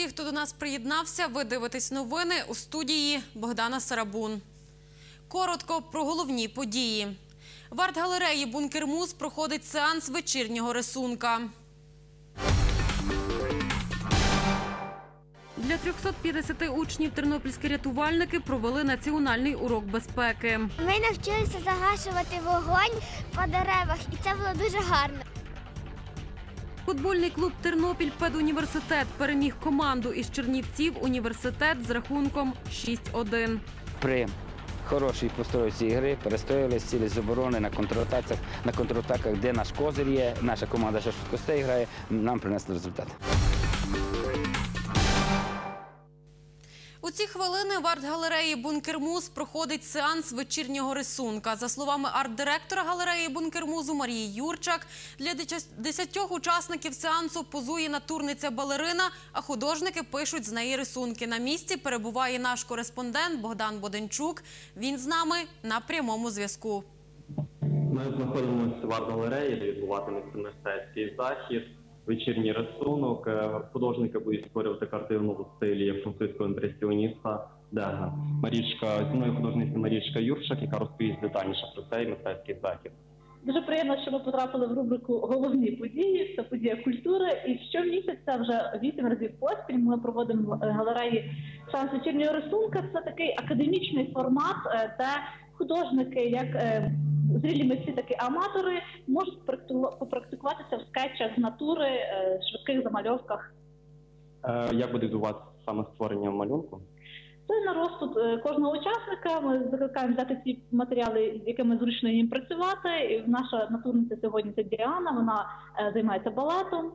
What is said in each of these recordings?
Усіх, хто до нас приєднався. Ви дивитесь новини у студії Богдана Сарабун. Коротко про головні події. В арт-галереї Бункер Муз проходить сеанс вечірнього рисунка. Для 350 учнів тернопільські рятувальники провели національний урок безпеки. Ми навчилися загашувати вогонь по деревах, і це було дуже гарно. Футбольний клуб Тернопіль педуніверситет переміг команду із Чернівців університет з рахунком 6-1. при хорошій постройці ігри перестояли цілі з оборони на контратаках, на контратаках, де наш козир є, наша команда швидкостей грає, нам принесли результат. У ці хвилини в арт-галереї Бункермуз проходить сеанс вечірнього рисунка. За словами арт-директора галереї Бункермузу Марії Юрчак, для десятьох учасників сеансу позує натурниця балерина, а художники пишуть з неї рисунки. На місці перебуває наш кореспондент Богдан Боденчук. Він з нами на прямому зв'язку. Ми знаходимося в арт-галереї, де відбуватиметься мистецький захід, вечірній рисунок. Е, Художники будуть створювати картину у стилі французького імпресіоніста Дега. Марічка, зі мною художниця Марічка Юрчак, яка розповість детальніше про цей мистецький захід. Дуже приємно, що ми потрапили в рубрику Головні події. Це подія культури. І щомісяця вже вісім разів поспіль ми проводимо в галереї шанс вечірнього рисунка. Це такий академічний формат, е, де художники, як е, зрілі митці, так і аматори, можуть попрактикуватися в скетчах з натури, е, швидких замальовках. Е, Як буде відбуватися саме створення малюнку? Це на розсуд е, кожного учасника. Ми закликаємо взяти ці матеріали, з якими зручно їм працювати. І наша натурниця сьогодні це Діана. Вона займається балетом.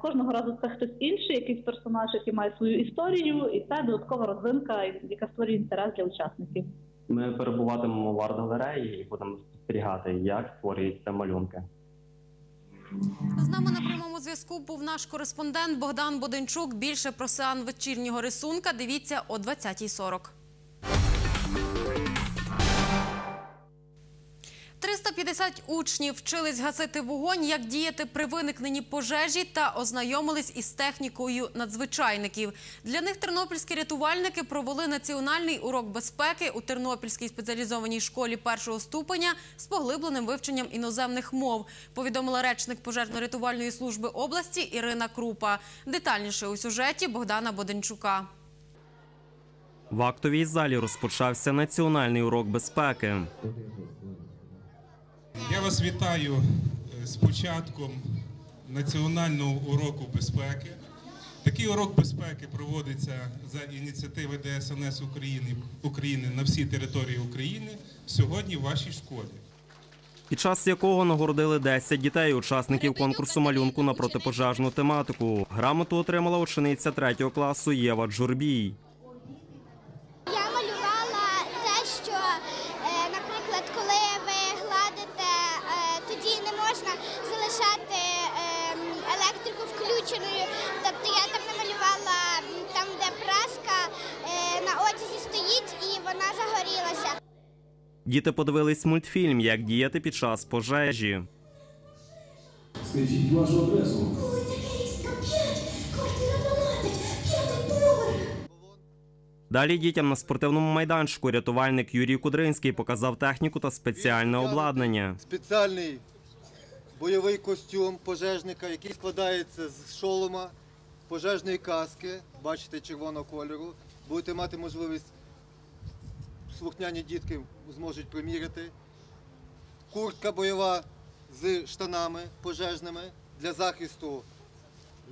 Кожного разу це хтось інший, якийсь персонаж, який має свою історію, і це додаткова розвинка, яка створює інтерес для учасників. Ми перебуватимемо в арт-галереї і будемо спостерігати, як створюються малюнки. З нами на прямому зв'язку був наш кореспондент Богдан Боденчук. Більше про сеан вечірнього рисунка дивіться о 20.40. 350 учнів вчились гасити вогонь, як діяти при виникненні пожежі та ознайомились із технікою надзвичайників. Для них тернопільські рятувальники провели національний урок безпеки у Тернопільській спеціалізованій школі першого ступеня з поглибленим вивченням іноземних мов. Повідомила речник пожежно-рятувальної служби області Ірина Крупа. Детальніше у сюжеті Богдана Боденчука. В актовій залі розпочався національний урок безпеки. Я вас вітаю е, з початком національного уроку безпеки. Такий урок безпеки проводиться за ініціативи ДСНС України, України на всій території України сьогодні в вашій школі. Під час якого нагородили 10 дітей, учасників конкурсу малюнку на протипожежну тематику. Грамоту отримала учениця 3 класу Єва Джурбій. Я малювала те, що, е, наприклад, коли ви гладите, е, тоді не можна залишати ем, електрику включеною. Тобто я там намалювала м, там, де праска е, на одязі стоїть, і вона загорілася. Діти подивились мультфільм, як діяти під час пожежі. Скажіть вашу адресу. Далі дітям на спортивному майданчику рятувальник Юрій Кудринський показав техніку та спеціальне обладнання. Спеціальний бойовий костюм пожежника, який складається з шолома, пожежної каски, бачите, червоного кольору. Будете мати можливість, слухняні дітки зможуть приміряти. Куртка бойова з штанами пожежними для захисту,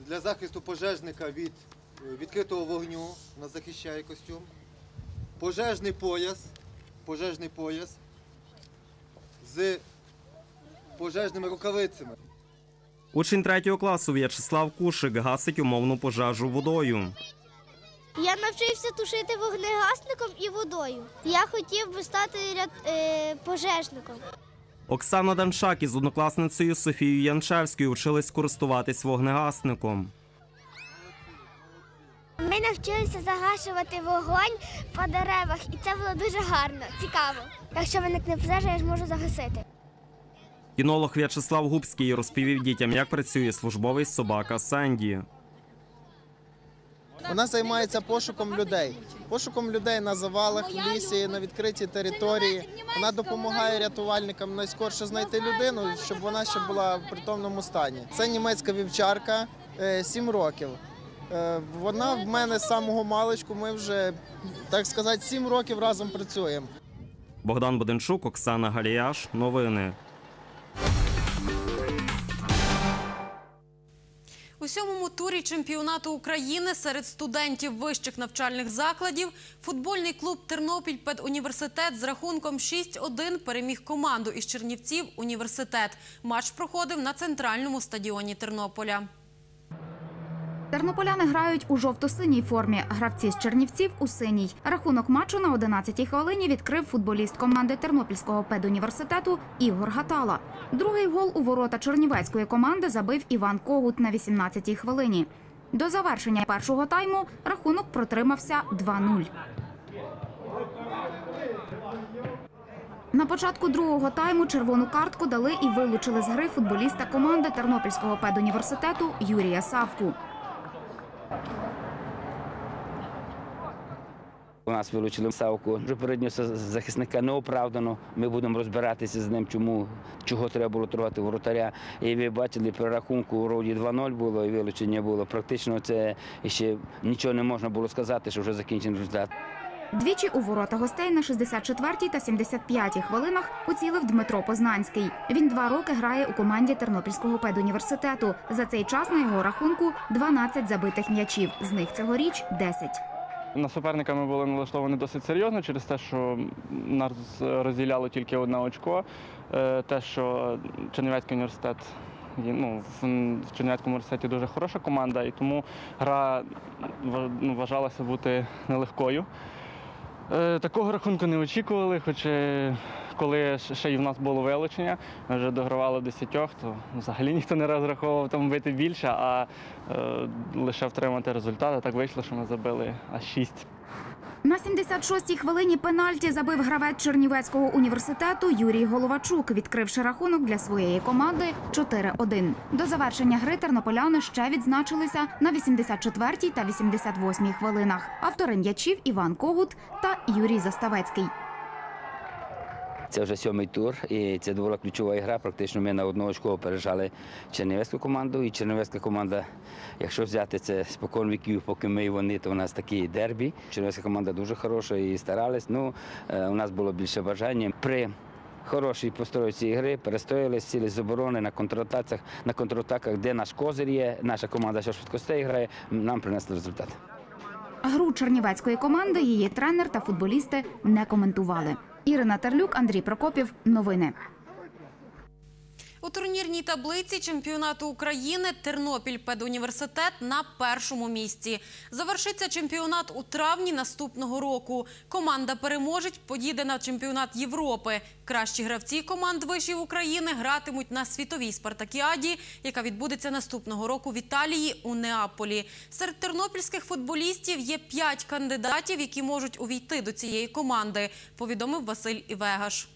для захисту пожежника від е, відкритого вогню. Вона захищає костюм. Пожежний пояс, пожежний пояс з пожежними рукавицями. Учень 3 класу В'ячеслав Кушик гасить умовну пожежу водою. Я навчився тушити вогнегасником і водою. Я хотів би стати е, пожежником. Оксана Данчак із однокласницею Софією Янчевською вчились користуватись вогнегасником. Ми навчилися загашувати вогонь по деревах, і це було дуже гарно, цікаво. Якщо виникне пожежа, я ж можу загасити. Кінолог В'ячеслав Губський розповів дітям, як працює службовий собака Сенді. Вона займається пошуком людей. Пошуком людей на завалах, в лісі, на відкритій території. Вона допомагає рятувальникам найскорше знайти людину, щоб вона ще була в притомному стані. Це німецька вівчарка, 7 років. Е, Вона в мене з самого маличку. Ми вже так сказати 7 років разом працюємо. Богдан Буденчук, Оксана Галіяш. Новини. У сьомому турі чемпіонату України серед студентів вищих навчальних закладів футбольний клуб Тернопіль педуніверситет з рахунком 6-1 переміг команду із Чернівців університет. Матч проходив на центральному стадіоні Тернополя. Тернополяни грають у жовто-синій формі. Гравці з Чернівців у синій. Рахунок матчу на 11-й хвилині відкрив футболіст команди Тернопільського педуніверситету Ігор Гатала. Другий гол у ворота чернівецької команди забив Іван Когут на 18-й хвилині. До завершення першого тайму рахунок протримався 2-0. На початку другого тайму червону картку дали і вилучили з гри футболіста команди Тернопільського педуніверситету Юрія Савку. У нас вилучили Савку. Вже переднього захисника неоправдано. Ми будемо розбиратися з ним, чому чого треба було трогати воротаря. І ви бачили, при рахунку у роді 2-0 було і вилучення було. Практично це ще нічого не можна було сказати, що вже закінчений результат. Двічі у ворота гостей на 64-й та 75-й хвилинах поцілив Дмитро Познанський. Він два роки грає у команді Тернопільського педуніверситету. За цей час на його рахунку 12 забитих м'ячів. З них цьогоріч 10. На суперника ми були налаштовані досить серйозно через те, що нас розділяло тільки одне очко. Е, Те, що Чернівецький університет ну, в Чернівецькому університеті дуже хороша команда, і тому гра ну, вважалася бути нелегкою. Е, Такого рахунку не очікували, хоч е, коли ще й в нас було вилучення, ми вже догравали десятьох, то взагалі ніхто не розраховував там бити більше, а е, лише втримати результат. Так вийшло, що ми забили аж шість. На 76-й хвилині пенальті забив гравець Чернівецького університету Юрій Головачук, відкривши рахунок для своєї команди 4-1. До завершення гри тернополяни ще відзначилися на 84-й та 88-й хвилинах. Автори м'ячів Іван Когут та Юрій Заставецький. Це вже сьомий тур, і це була ключова гра. Практично ми на одну очко опережали Чернівецьку команду. І Чернівецька команда, якщо взяти це спокон віків, поки ми і вони, то у нас такі дербі. Чернівецька команда дуже хороша і старались. Ну, е, у нас було більше бажання. При хорошій постройці гри перестояли цілі з оборони на контратаках, на контратаках, де наш козир є, наша команда що швидкостей грає, нам принесли результат. Гру чернівецької команди її тренер та футболісти не коментували. Ірина Терлюк, Андрій Прокопів. Новини. У турнірній таблиці чемпіонату України Тернопіль педуніверситет на першому місці. Завершиться чемпіонат у травні наступного року. Команда переможець поїде на чемпіонат Європи. Кращі гравці команд вишів України гратимуть на світовій спартакіаді, яка відбудеться наступного року в Італії у Неаполі. Серед тернопільських футболістів є п'ять кандидатів, які можуть увійти до цієї команди. Повідомив Василь Івегаш.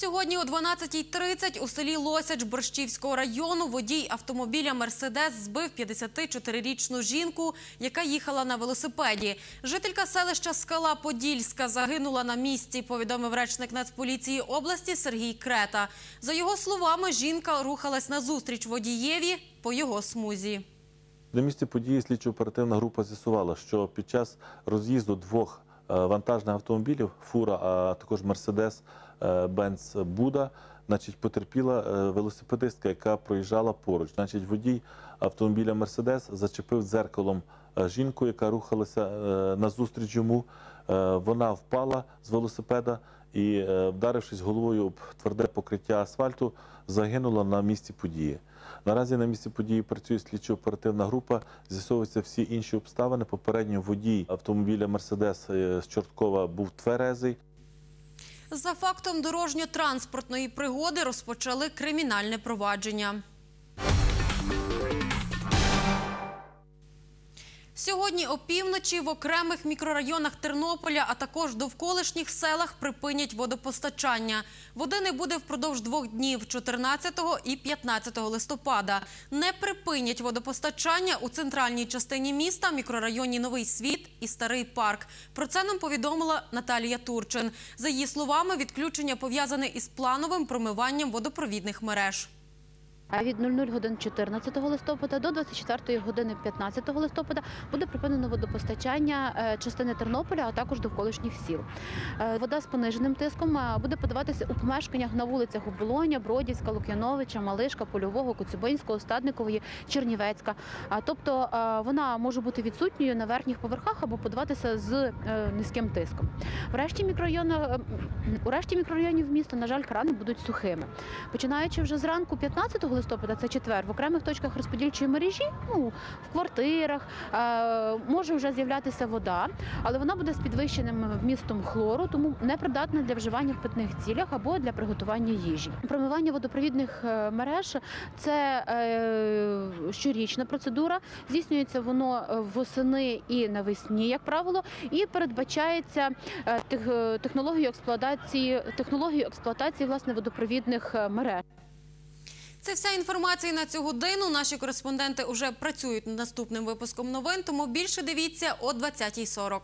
Сьогодні о 12.30 у селі Лосяч Борщівського району водій автомобіля «Мерседес» збив 54-річну жінку, яка їхала на велосипеді. Жителька селища Скала Подільська загинула на місці, повідомив речник Нацполіції області Сергій Крета. За його словами, жінка рухалась назустріч водієві по його смузі. На місці події слідчо-оперативна група з'ясувала, що під час роз'їзду двох е, вантажних автомобілів, фура, а також Мерседес Бенц Буда, значить, потерпіла е, велосипедистка, яка проїжджала поруч. Значить, водій автомобіля Мерседес зачепив дзеркалом е, жінку, яка рухалася е, назустріч йому. Е, Вона впала з велосипеда і, е, вдарившись головою об тверде покриття асфальту, загинула на місці події. Наразі на місці події працює слідчо-оперативна група. З'ясовуються всі інші обставини. Попередньо водій автомобіля Мерседес е, з Чорткова був тверезий. За фактом дорожньо-транспортної пригоди розпочали кримінальне провадження. Сьогодні опівночі в окремих мікрорайонах Тернополя, а також довколишніх селах припинять водопостачання. Води не буде впродовж двох днів 14 і 15 листопада. Не припинять водопостачання у центральній частині міста, мікрорайоні Новий Світ і Старий Парк. Про це нам повідомила Наталія Турчин. За її словами, відключення пов'язане із плановим промиванням водопровідних мереж. А від 00 годин 14 листопада до 24 години 15 листопада буде припинено водопостачання е, частини Тернополя, а також довколишніх сіл. Е, Вода з пониженим тиском е, буде подаватися у помешканнях на вулицях Оболоня, Бродівська, Лук'яновича, Малишка, Польового, Коцюбинського, Стадникової, Чернівецька. Тобто вона може бути відсутньою на верхніх поверхах або подаватися з низьким тиском. В решті у решті мікрорайонів міста, на жаль, крани будуть сухими. Починаючи вже зранку 15 листопада, це четвер, в окремих точках розподільчої мережі, ну в квартирах е, може вже з'являтися вода, але вона буде з підвищеним вмістом хлору, тому непридатна для вживання в питних цілях або для приготування їжі. Промивання водопровідних е, мереж це е, щорічна процедура. Здійснюється воно восени і навесні, як правило, і передбачається технологію експлуатації технологію експлуатації власне водопровідних мереж. Це вся інформація на цю годину. Наші кореспонденти вже працюють над наступним випуском новин, тому більше дивіться о 20.40.